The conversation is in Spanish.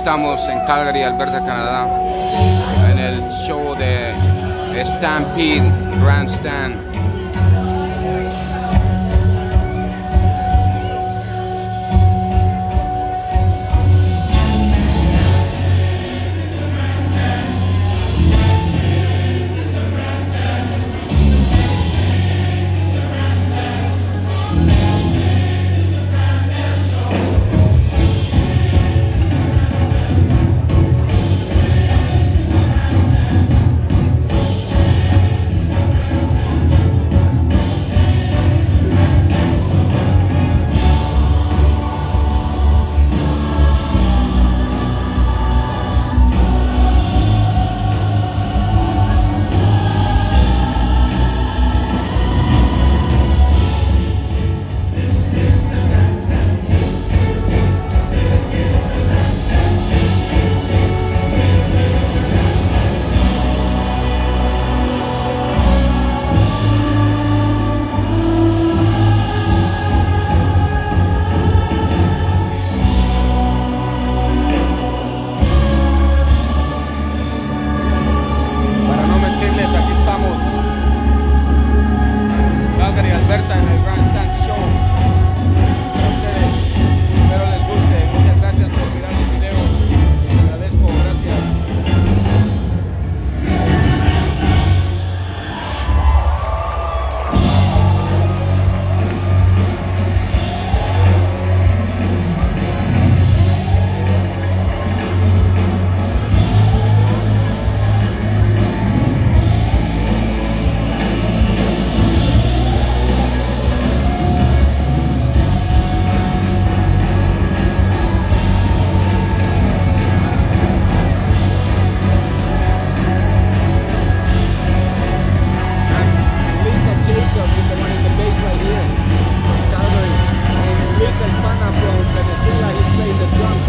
estamos en Calgary, Alberta, Canadá, en el show de Stampede Grandstand. Joseph Mana from Venezuela, he played the drums.